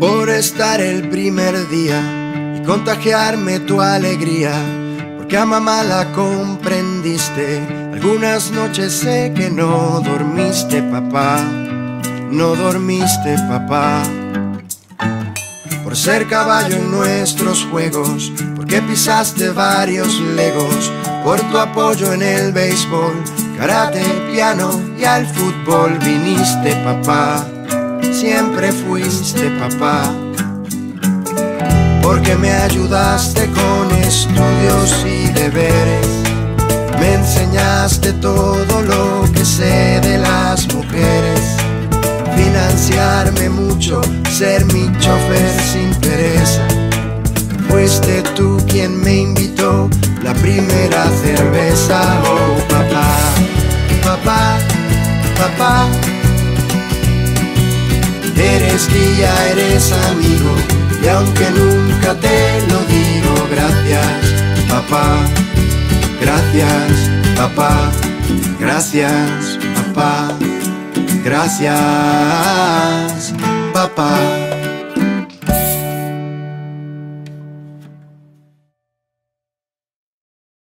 Por estar el primer día y contagiarme tu alegría, porque a mamá la comprendiste. Algunas noches sé que no dormiste, papá, no dormiste, papá por ser caballo en nuestros juegos, porque pisaste varios legos, por tu apoyo en el béisbol, karate, piano y al fútbol viniste papá, siempre fuiste papá, porque me ayudaste con estudios y deberes, me enseñaste todo lo que sé de las mujeres. Financiarme mucho, ser mi chofer sin pereza. Fuiste tú quien me invitó la primera cerveza, oh Eres guía, eres amigo, y aunque nunca te lo digo, gracias, papá, gracias, papá, gracias, papá. Gracias.